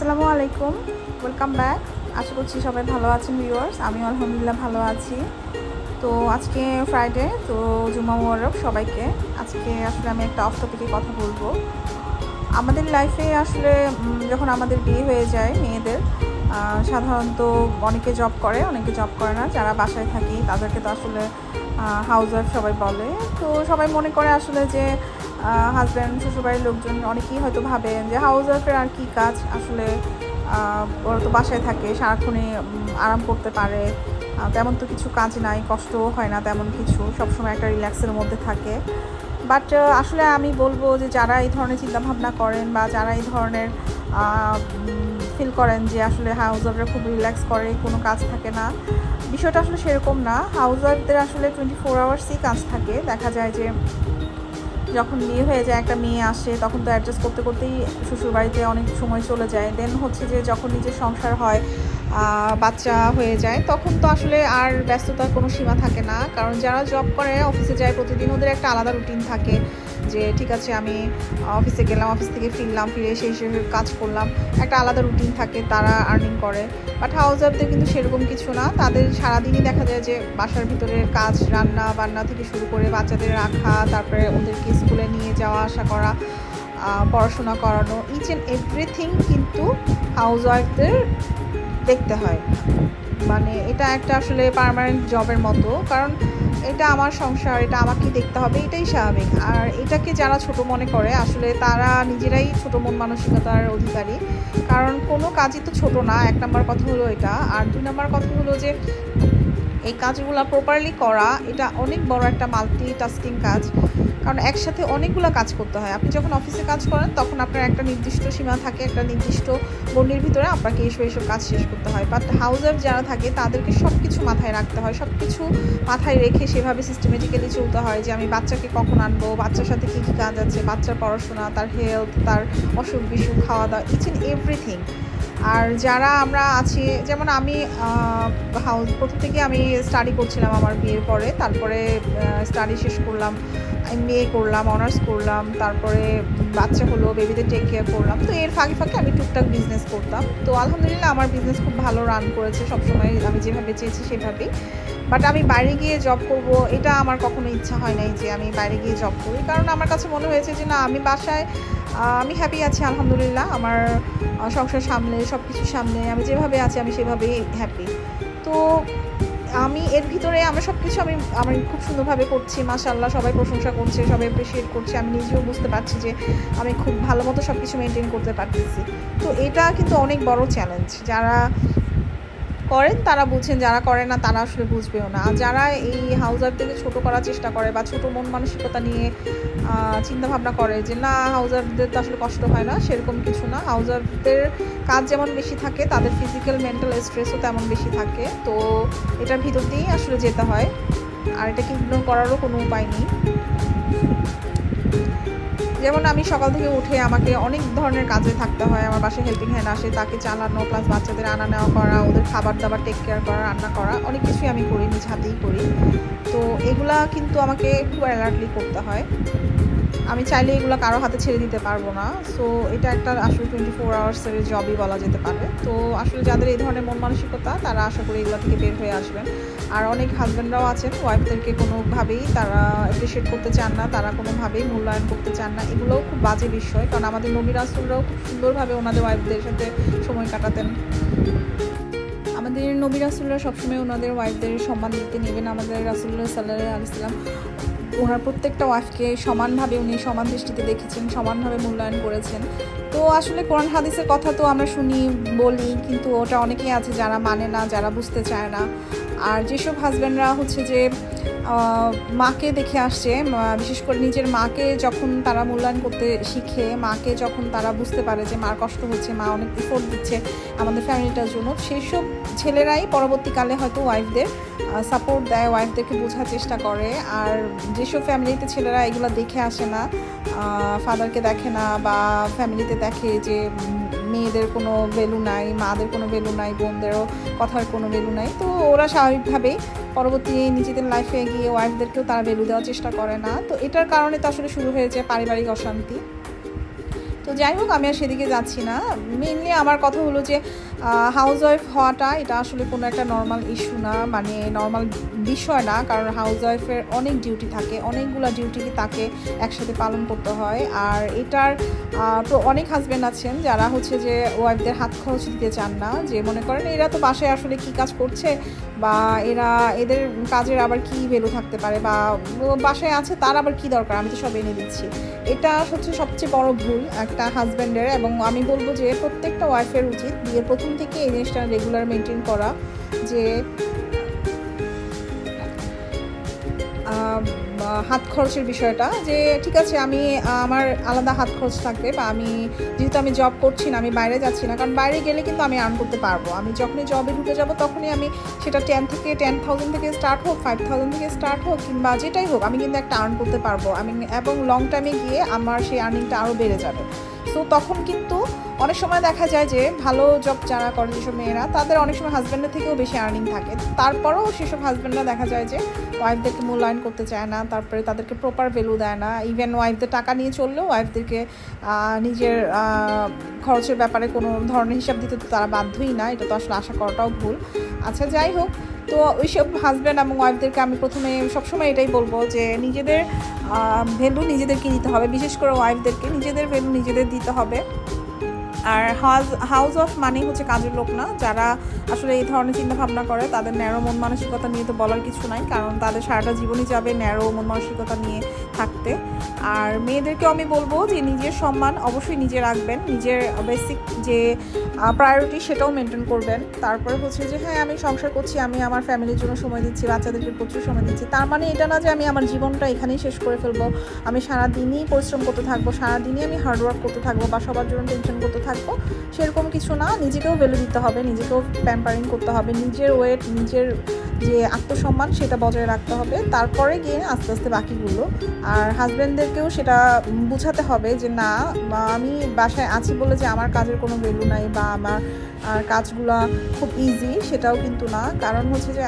আসসালামু আলাইকুম। Welcome back আশা করছি সবাই ভালো আছেন ভিউয়ার্স আমি আলহামদুলিল্লাহ ভালো আছি। তো আজকে ফ্রাইডে তো জুমা মোবারক সবাইকে। আজকে আসলে আমি একটা অফ টপিকে কথা বলব। আমাদের লাইফে আসলে যখন আমাদের বিয়ে হয়ে যায় মেয়েদের সাধারণত অনেকে জব করে, অনেকে জব করে না। যারা বাসায় থাকি, তাদেরকে তো আসলে হাউস ওয়াইফ সবাই বলে। তো সবাই মনে করে আসলে যে হাজব্যান্ড শ্বশুরবাড়ির লোকজন অনেকেই হয়তো ভাবেন যে হাউস ওয়াইফের আর কী কাজ? আসলে ওরা তো বাসায় থাকে সারাক্ষণে আরাম করতে পারে। তেমন তো কিছু কাজ নাই, কষ্টও হয় না তেমন কিছু। সবসময় একটা রিল্যাক্সের মধ্যে থাকে। বাট আসলে আমি বলব যে যারা এই ধরনের চিন্তাভাবনা করেন বা যারা এই ধরনের ফিল করেন যে আসলে হাউস ওয়াইফরা খুব রিল্যাক্স করে, কোনো কাজ থাকে না, বিষয়টা আসলে সেরকম না। হাউস ওয়াইফদের আসলে টোয়েন্টি ফোর আওয়ার্সই কাজ থাকে। দেখা যায় যে যখন বিয়ে হয়ে যায়, একটা মেয়ে আসে, তখন তো অ্যাডজাস্ট করতে করতেই শ্বশুরবাড়িতে অনেক সময় চলে যায়। দেন হচ্ছে যে যখন নিজের সংসার হয় বাচ্চা হয়ে যায়, তখন তো আসলে আর ব্যস্ততার কোনো সীমা থাকে না। কারণ যারা জব করে অফিসে যায় প্রতিদিন, ওদের একটা আলাদা রুটিন থাকে যে, ঠিক আছে, আমি অফিসে গেলাম অফিস থেকে ফিরলাম, ফিরে এসে এসে কাজ করলাম। একটা আলাদা রুটিন থাকে, তারা আর্নিং করে। বাট হাউস ওয়াইফদের কিন্তু সেরকম কিছু না। তাদের সারাদিনই দেখা যায় যে, বাসার ভিতরের কাজ, রান্না, বান্না থেকে শুরু করে বাচ্চাদের রাখা, তারপরে ওদেরকে স্কুলে নিয়ে যাওয়া, আসা করা পড়াশোনা করানো ইচ অ্যান্ড এভরিথিং কিন্তু হাউস ওয়াইফদের দেখতে হয়। মানে এটা একটা আসলে পারমানেন্ট জবের মতো, কারণ এটা আমার সংসার, এটা আমাকে দেখতে হবে, এটাই স্বাভাবিক। আর এটাকে যারা ছোট মনে করে, আসলে তারা নিজেরাই ছোট মন মানসিকতার অধিকারী। কারণ কোনো কাজই তো ছোট না, এক নম্বর কথা হলো এটা। আর দুই নম্বর কথা হলো যে এই কাজগুলো প্রপারলি করা, এটা অনেক বড় একটা মাল্টি টাস্কিং কাজ। কারণ একসাথে অনেকগুলো কাজ করতে হয়। আপনি যখন অফিসে কাজ করেন, তখন আপনার একটা নির্দিষ্ট সীমা থাকে, একটা নির্দিষ্ট গণ্ডির ভিতরে আপনাকে এসব এসব কাজ শেষ করতে হয়। বাট ওয়াইফ যারা থাকে, তাদেরকে সব কিছু মাথায় রাখতে হয়। সব কিছু মাথায় রেখে সেভাবে সিস্টেমেটিক্যালি চলতে হয় যে, আমি বাচ্চাকে কখন আনব, বাচ্চার সাথে কী কী কাজ আছে, বাচ্চার পড়াশোনা, তার হেলথ তার অসুখ বিসুখ খাওয়া দাওয়া ইচ অ্যান্ড এভরিথিং আর যারা আমরা আছি, যেমন আমি হাউস, প্রথম থেকে আমি স্টাডি করছিলাম আমার বিয়ের পরে। তারপরে স্টাডি শেষ করলাম এম করলাম অনার্স করলাম, তারপরে বাচ্চা হলো বেবিদের টেক কেয়ার করলাম। তো এর ফাঁকে ফাঁকে আমি টুকটাক বিজনেস করতাম। তো আলহামদুলিল্লাহ আমার বিজনেস খুব ভালো রান করেছে সবসময়। আমি যেভাবে চেয়েছি সেভাবেই। বাট আমি বাইরে গিয়ে জব করব, এটা আমার কখনো ইচ্ছা হয় নাই যে আমি বাইরে গিয়ে জব করি। কারণ আমার কাছে মনে হয়েছে যে না, আমি বাসায় আমি হ্যাপি আছি, আলহামদুলিল্লাহ। আমার সংসার সামনে সব কিছু সামনে আমি যেভাবে আছি, আমি সেভাবেই হ্যাপি তো আমি, এর ভিতরে আমরা সব কিছু আমি আমি খুব সুন্দরভাবে করছি। মাশাল্লাহ সবাই প্রশংসা করছে, সবাই অ্যাপ্রিসিয়েট করছে। আমি নিজেও বুঝতে পারছি যে আমি খুব ভালো মতো সব কিছু মেনটেন করতে পারতেছি। তো এটা কিন্তু অনেক বড় চ্যালেঞ্জ যারা করেন, তারা বুঝছেন যারা করে না, তারা আসলে বুঝবেও না। আর যারা এই হাউস ওয়াইফদেরকে ছোটো করার চেষ্টা করে বা ছোটো মন মানসিকতা নিয়ে চিন্তাভাবনা করে যে, না ওয়াইফদের তো আসলে কষ্ট হয় না, সেরকম কিছু না। ওয়াইফদের কাজ যেমন বেশি থাকে, তাদের ফিজিক্যাল মেন্টাল স্ট্রেসও তেমন বেশি থাকে। তো এটার ভিতর দিয়েই আসলে যেতে হয়। আর এটাকে ইগনোর করারও কোনো উপায় নেই। যেমন আমি সকাল থেকে উঠে আমাকে অনেক ধরনের কাজে থাকতে হয়। আমার বাসায় হেল্পিং হ্যান্ড আসে, তাকে চালানো প্লাস বাচ্চাদের আনা নেওয়া করা, ওদের খাবার দাবার টেক কেয়ার করা, রান্না করা, অনেক কিছুই আমি করি, নিজ হাতেই করি। তো এগুলা কিন্তু আমাকে একটু অ্যালার্টলি করতে হয়। আমি চাইলে এগুলো কারও হাতে ছেড়ে দিতে পারব না। সো এটা একটা আসলে টোয়েন্টি ফোর আওয়ার্সের জবই বলা যেতে পারে। তো আসলে যাদের এই ধরনের মন মানসিকতা, তারা আশা করি এগুলো থেকে বের হয়ে আসবেন। আর অনেক হাজব্যান্ডরাও আছেন ওয়াইফদেরকে কোনোভাবেই তারা অ্যাপ্রিসিয়েট করতে চান না, তারা কোনোভাবেই মূল্যায়ন করতে চান না। এগুলোও খুব বাজে বিষয়, কারণ আমাদের নবী রাসুলরাও খুব সুন্দরভাবে ওনাদের ওয়াইফদের সাথে সময় কাটাতেন। আমাদের নবী রাসুলরা সবসময় ওনাদের ওয়াইফদের সম্মান দিতে নেবেন। আমাদের রাসুল্লাহ সাল্লাহ আলিয়াল্লাম ওনার প্রত্যেকটা ওয়াইফকে সমানভাবে উনি সমান দৃষ্টিতে দেখেছেন, সমানভাবে মূল্যায়ন করেছেন। তো আসলে কোরআন হাদিসের কথা তো আমরা শুনি, বলি, কিন্তু ওটা অনেকেই আছে যারা মানে না, যারা বুঝতে চায় না। আর যেসব হাজব্যান্ডরা হচ্ছে যে মাকে দেখে আসছে বিশেষ করে নিজের মাকে যখন তারা মূল্যায়ন করতে শিখে, মাকে যখন তারা বুঝতে পারে যে মার কষ্ট হচ্ছে, মা অনেক এফোর্ট দিচ্ছে আমাদের ফ্যামিলিটার জন্য সেই সব ছেলেরাই পরবর্তীকালে হয়তো ওয়াইফদের সাপোর্ট দেয় ওয়াইফদেরকে বোঝার চেষ্টা করে। আর যেসব ফ্যামিলিতে ছেলেরা এগুলো দেখে আসে না ফাদারকে দেখে না বা ফ্যামিলিতে দেখে যে মেয়েদের কোনো ভ্যালু নাই, মাদের কোনো ভ্যালু নাই, বোনদেরও কথার কোনো ভ্যালু নাই। তো ওরা স্বাভাবিকভাবেই পরবর্তী নিজেদের লাইফে গিয়ে ওয়াইফদেরকেও তারা ভ্যালু দেওয়ার চেষ্টা করে না। তো এটার কারণে তো আসলে শুরু হয়েছে পারিবারিক অশান্তি। তো যাই হোক, আমি আর সেদিকে যাচ্ছি না। মেনলি আমার কথা হলো যে হাউস ওয়াইফ হওয়াটা এটা আসলে কোনো একটা নর্মাল ইস্যু না মানে নর্মাল বিষয় না, কারণ হাউস ওয়াইফের অনেক ডিউটি থাকে, অনেকগুলো ডিউটি তাকে একসাথে পালন করতে হয়। আর এটার তো অনেক হাজব্যান্ড আছেন যারা হচ্ছে যে ওয়াইফদের হাত খরচ দিতে চান না, যে মনে করেন এরা তো বাসায় আসলে কি কাজ করছে বা এরা, এদের কাজের আবার কি ভ্যালু থাকতে পারে বা বাসায় আছে তার আবার কি দরকার, আমি তো সব এনে দিচ্ছি। এটা হচ্ছে সবচেয়ে বড় ভুল একটা হাজব্যান্ডের এবং আমি বলব যে প্রত্যেকটা ওয়াইফের উচিত বিয়ের প্রথম থেকে এই জিনিসটা রেগুলার মেনটেন করা যে হাত খরচের বিষয়টা যে, ঠিক আছে, আমি আমার আলাদা হাত খরচ থাকবে বা আমি যেহেতু আমি জব করছি না, আমি বাইরে যাচ্ছি না, কারণ বাইরে গেলে কিন্তু আমি আর্ন করতে পারব। আমি যখনই জবে ঢুকে যাব, তখনই আমি সেটা টেন থেকে টেন থাউজেন্ড থেকে স্টার্ট হোক ফাইভ থাউজেন্ড থেকে স্টার্ট হোক, কিংবা যেটাই হোক, আমি কিন্তু একটা আর্ন করতে পারব। আমি, এবং লং টাইমে গিয়ে আমার সেই আর্নিংটা আরও বেড়ে যাবে। সো তখন কিন্তু অনেক সময় দেখা যায় যে ভালো জব যারা করে যেসব মেয়েরা, তাদের অনেক সময় হাজব্যান্ডের থেকেও বেশি আর্নিং থাকে। তারপরেও সেসব হাজব্যান্ডরা দেখা যায় যে ওয়াইফদেরকে মূল্যায়ন করতে চায় না, তারপরে তাদেরকে প্রপার ভ্যালু দেয় না। ইভেন ওয়াইফদের টাকা নিয়ে চললেও ওয়াইফদেরকে নিজের খরচের ব্যাপারে কোনো ধরনের হিসাব দিতে তো তারা বাধ্যই না, এটা তো আসলে আশা করাটাও ভুল। আচ্ছা যাই হোক, তো ওইসব হাজব্যান্ড এবং ওয়াইফদেরকে আমি প্রথমে সবসময় এটাই বলব যে নিজেদের ভ্যালু নিজেদেরকে দিতে হবে। বিশেষ করে ওয়াইফদেরকে নিজেদের ভ্যালু নিজেদের দিতে হবে। আর হাউস অফ মানি হচ্ছে কাজের লোক না, যারা আসলে এই ধরনের চিন্তা ভাবনা করে, তাদের ন্যারো মন মানসিকতা নিয়ে তো বলার কিছু নাই, কারণ তাদের সারাটা জীবনই যাবে ন্যারো মন মানসিকতা নিয়ে থাকতে। আর মেয়েদেরকেও আমি বলব যে নিজের সম্মান অবশ্যই নিজে রাখবেন, নিজের বেসিক যে প্রায়োরিটি সেটাও মেনটেন করবেন। তারপরে হচ্ছে যে হ্যাঁ আমি সংসার করছি, আমি আমার ফ্যামিলির জন্য সময় দিচ্ছি, বাচ্চাদেরকে প্রচুর সময় দিচ্ছি। তার মানে এটা না যে আমি আমার জীবনটা এখানেই শেষ করে ফেলব, আমি সারাদিনই পরিশ্রম করতে থাকব, সারাদিনই আমি হার্ডওয়ার্ক করতে থাকব বা সবার জন্য টেনশন করতে থাকব। সেরকম কিছু না, নিজেকেও ভ্যালু দিতে হবে, নিজেকেও প্যাম্পারিং করতে হবে, নিজের ওয়েট নিজের যে আত্মসম্মান সেটা বজায় রাখতে হবে। তারপরে গিয়ে আস্তে আস্তে বাকিগুলো। আর হাজব্যান্ডদেরকেও সেটা বুঝাতে হবে যে, না আমি বাসায় আছি বলে যে আমার কাজের কোনো ভ্যালু নাই বা আমার কাজগুলো খুব ইজি সেটাও কিন্তু না। কারণ হচ্ছে যে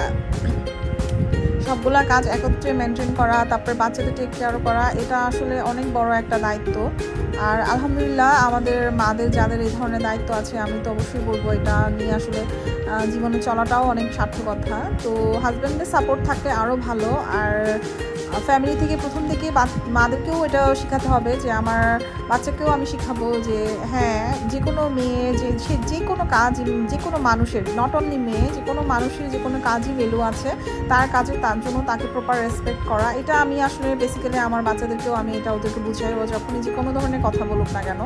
সবগুলা কাজ একত্রে মেনটেন করা, তারপরে বাচ্চাদের টেক কেয়ার করা, এটা আসলে অনেক বড় একটা দায়িত্ব। আর আলহামদুলিল্লাহ আমাদের মাদের, যাদের এই ধরনের দায়িত্ব আছে, আমি তো অবশ্যই বলব এটা নিয়ে আসলে জীবনে চলাটাও অনেক সার্থকতা তো হাজব্যান্ডের সাপোর্ট থাকলে আরও ভালো। আর ফ্যামিলি থেকে প্রথম থেকে মাদেরকেও এটা শেখাতে হবে যে আমার বাচ্চাকেও আমি শেখাবো যে হ্যাঁ যে কোনো মেয়ে যে, সে যে কোনো কাজ যে কোনো মানুষের নট অনলি মেয়ে যে কোনো মানুষের যে কোনো কাজই ভ্যালু আছে, তার কাজে তার জন্য তাকে প্রপার রেসপেক্ট করা। এটা আমি আসলে বেসিক্যালি আমার বাচ্চাদেরকেও আমি এটা ওদেরকে বুঝাই, ও যখনই যে কোনো ধরনের কথা বলুক না কেন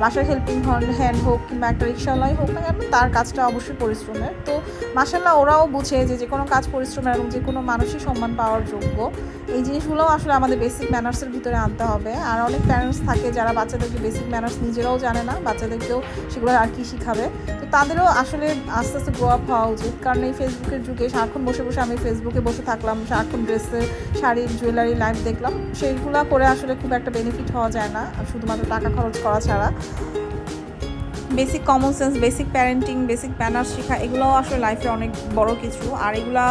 বাসার হেল্পিং হন হ্যান্ড হোক কিংবা একটা রিক্সাওয়ালাই হোক না কেন, তার কাজটা অবশ্যই পরিশ্রমের তো মাসাল্লাহ ওরাও বুঝে যে যে কোনো কাজ পরিশ্রমের এবং যে কোনো মানুষই সম্মান পাওয়ার যোগ্য। এই জিনিসগুলোও আসলে আমাদের বেসিক ম্যানার্সের ভিতরে আনতে হবে। আর অনেক প্যারেন্টস থাকে যারা বাচ্চাদেরকে বেসিক ম্যানার্স নিজেরাও জানে না, বাচ্চাদেরকেও সেগুলো আর কি শিখাবে। তো তাদেরও আসলে আস্তে আস্তে গ্রো আপ হওয়া উচিত। কারণ এই ফেসবুকের যুগে সারাক্ষণ বসে বসে আমি ফেসবুকে বসে থাকলাম, সারাক্ষণ ড্রেসের শাড়ি জুয়েলারি লাইফ দেখলাম। সেইগুলো করে আসলে খুব একটা বেনিফিট হওয়া যায় না। শুধুমাত্র টাকা খরচ করা ছাড়া। Basic common sense basic parenting basic manner শেখা, এগুলোও আসলে লাইফে অনেক বড় কিছু। আর এগুলা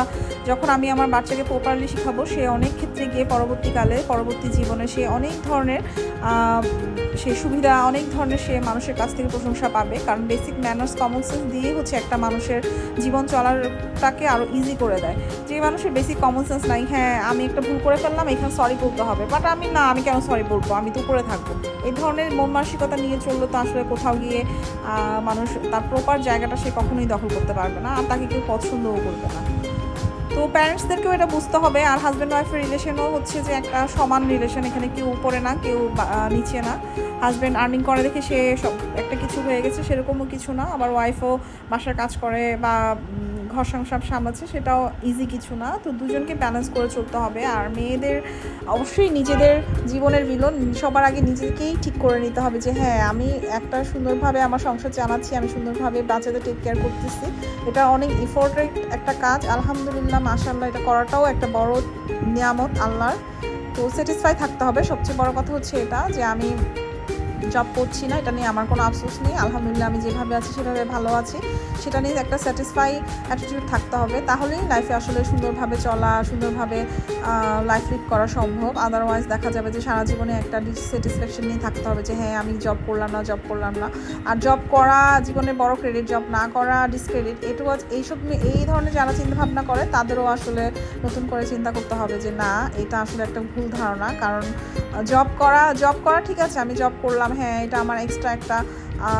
যখন আমি আমার বাচ্চাকে প্রপারলি শেখাবো, সে অনেক ক্ষেত্রে গিয়ে পরবর্তীকালে, পরবর্তী জীবনে সে অনেক ধরনের সে সুবিধা, অনেক ধরনের সে মানুষের কাছ থেকে প্রশংসা পাবে। কারণ বেসিক ম্যানার্স কমন সেন্স দিয়ে হচ্ছে একটা মানুষের জীবন চলারটাকে আরও ইজি করে দেয়। যে মানুষের বেসিক কমন সেন্স নাই হ্যাঁ আমি একটা ভুল করে ফেললাম, এখানে সরি বলতে হবে। বাট আমি না, আমি কেন সরি বলব? আমি তো করে থাকব। এই ধরনের মন মানসিকতা নিয়ে চললে তো আসলে কোথাও গিয়ে মানুষ তার প্রপার জায়গাটা সে কখনোই দখল করতে পারবে না, আর তাকে কেউ পছন্দও করবে না। তো প্যারেন্টসদেরকেও এটা বুঝতে হবে, আর হাজব্যান্ড ওয়াইফের রিলেশনও হচ্ছে যে একটা সমান রিলেশন এখানে কেউ উপরে না, কেউ নিচে না। হাজব্যান্ড আর্নিং করে দেখে সে সব একটা কিছু হয়ে গেছে, সেরকমও কিছু না। আবার ওয়াইফও বাসার কাজ করে বা ঘর সংসার সামলাচ্ছে, সেটাও ইজি কিছু না। তো দুজনকে ব্যালেন্স করে চলতে হবে। আর মেয়েদের অবশ্যই নিজেদের জীবনের মিলন সবার আগে নিজেকেই ঠিক করে নিতে হবে যে হ্যাঁ আমি একটা সুন্দরভাবে আমার সংসার চালাচ্ছি, আমি সুন্দরভাবে বাচ্চাদের টেক কেয়ার করতেছি। এটা অনেক ইফোর্টের একটা কাজ। আলহামদুলিল্লাহ মাসাল্লাহ এটা করাটাও একটা বড় নিয়ামত আল্লাহর। তো স্যাটিসফাই থাকতে হবে। সবচেয়ে বড় কথা হচ্ছে এটা যে, আমি জব করছি না, এটা নিয়ে আমার কোনো আফসোস নেই। আলহামদুলিল্লাহ, আমি যেভাবে আছি, সেভাবে ভালো আছি। সেটা নিয়ে একটা স্যাটিসফাই অ্যাটিটিউড থাকতে হবে। তাহলেই লাইফে আসলে সুন্দরভাবে চলা, সুন্দরভাবে লাইফ লিড করা সম্ভব। আদারওয়াইজ দেখা যাবে যে সারা জীবনে একটা ডিসস্যাটিসফ্যাকশন নিয়ে থাকতে হবে যে হ্যাঁ আমি জব করলাম না জব করলাম না। আর জব করা, জীবনে বড় ক্রেডিট জব না করা ডিসক্রেডিট এটুকু এইসব এই ধরনের যারা চিন্তাভাবনা করে, তাদেরও আসলে নতুন করে চিন্তা করতে হবে যে, না, এটা আসলে একটা ভুল ধারণা। কারণ জব করা জব করা ঠিক আছে, আমি জব করলাম হ্যাঁ এটা আমার এক্সট্রা একটা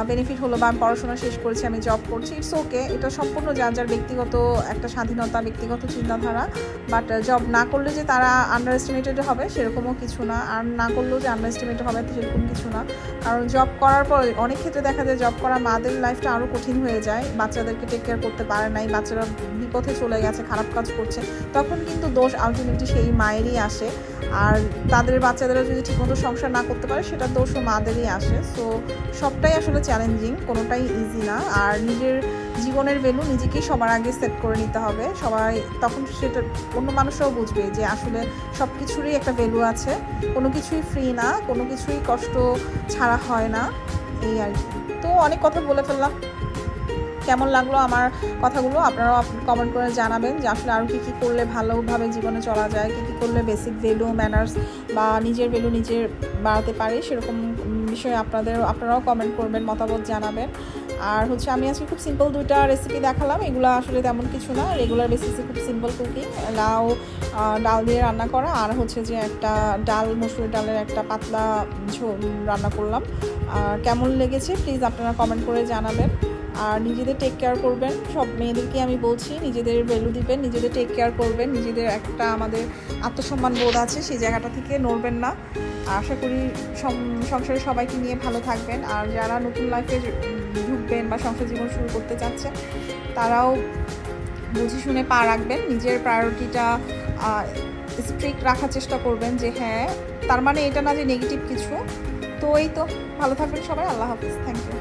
বেনিফিট হলো বা আমি পড়াশোনা শেষ করেছি, আমি জব করছি। ইটস ওকে এটা সম্পূর্ণ যার যার ব্যক্তিগত একটা স্বাধীনতা, ব্যক্তিগত চিন্তাধারা। বাট জব না করলে যে তারা আন্ডার এস্টিমেটেড হবে, সেরকমও কিছু না। আর না করলেও যে আন্ডার এস্টিমেটেড হবে, সেরকম কিছু না। কারণ জব করার পর অনেক ক্ষেত্রে দেখা যায় জব করা মাদের লাইফটা আরও কঠিন হয়ে যায়। বাচ্চাদেরকে টেক কেয়ার করতে পারে নাই, বাচ্চারা বিপথে চলে গেছে, খারাপ কাজ করছে। তখন কিন্তু দোষ আলটিমেটলি সেই মায়েরই আসে। আর তাদের বাচ্চাদেরও যদি ঠিকমতো সংসার না করতে পারে, সেটা দোষও মাদেরই আসে। সো সবটাই আসলে চ্যালেঞ্জিং কোনোটাই ইজি না। আর নিজের জীবনের ভ্যালু নিজেকেই সবার আগে সেট করে নিতে হবে। সবাই তখন সেটা অন্য মানুষরাও বুঝবে যে আসলে সব কিছুরই একটা ভ্যালু আছে। কোনো কিছুই ফ্রি না, কোনো কিছুই কষ্ট ছাড়া হয় না। এই আর কি। তো অনেক কথা বলে ফেললাম। কেমন লাগল আমার কথাগুলো? আপনারাও কমেন্ট করে জানাবেন যে আসলে আরও কী কী করলে ভালোভাবে জীবনে চলা যায়, কী কী করলে বেসিক ভ্যালু ম্যানার্স বা নিজের ভ্যালু নিজের বাড়াতে পারে, সেরকম বিষয়ে আপনাদের আপনারাও কমেন্ট করবেন, মতামত জানাবেন। আর হচ্ছে আমি আজকে খুব সিম্পল দুইটা রেসিপি দেখালাম। এগুলো আসলে তেমন কিছু না। রেগুলার বেসিসে খুব সিম্পল কুকিং লাউ ডাল দিয়ে রান্না করা। আর হচ্ছে যে একটা ডাল, মসুর ডালের একটা পাতলা ঝোল রান্না করলাম। আর কেমন লেগেছে? প্লিজ আপনারা কমেন্ট করে জানাবেন। আর নিজেদের টেক কেয়ার করবেন। সব মেয়েদেরকে আমি বলছি, নিজেদের ভ্যালু দিবেন, নিজেদের টেক কেয়ার করবেন, নিজেদের একটা আমাদের আত্মসম্মান বোধ আছে, সেই জায়গাটা থেকে নড়বেন না। আশা করি সংসারে সবাইকে নিয়ে ভালো থাকবেন। আর যারা নতুন লাইফে ঢুকবেন বা সংসার জীবন শুরু করতে চাচ্ছেন, তারাও বুঝে শুনে পা রাখবেন। নিজের প্রায়োরিটিটা স্ট্রিক্ট রাখার চেষ্টা করবেন যে হ্যাঁ তার মানে এটা না যে নেগেটিভ কিছু। তো এই তো, ভালো থাকবেন সবাই, আল্লাহ হাফিজ। Thank you